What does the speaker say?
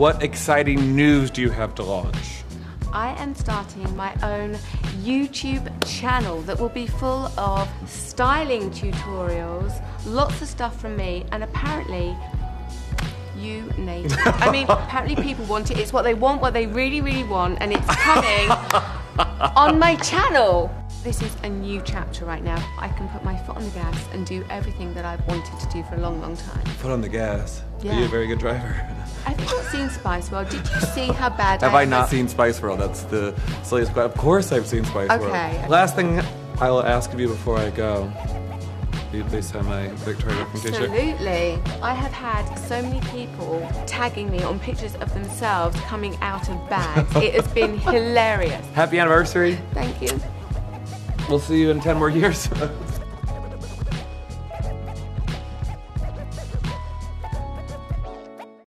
What exciting news do you have to launch? I am starting my own YouTube channel that will be full of styling tutorials, lots of stuff from me, and apparently you name it. I mean, apparently people want it. It's what they want, what they really, really want, and it's coming on my channel. This is a new chapter right now. I can put my foot on the gas and do everything that I've wanted to do for a long, long time. Foot on the gas. Are Yeah. you a very good driver? Have you seen Spice World? Did you see how bad Have I was? not seen Spice World? That's the silliest question. Of course I've seen Spice World. Okay. Last thing I will ask of you before I go. Please sign my Victoria Beckham t-shirt? Absolutely. I have had so many people tagging me on pictures of themselves coming out of bags. it has been hilarious. Happy anniversary. Thank you. We'll see you in 10 more years.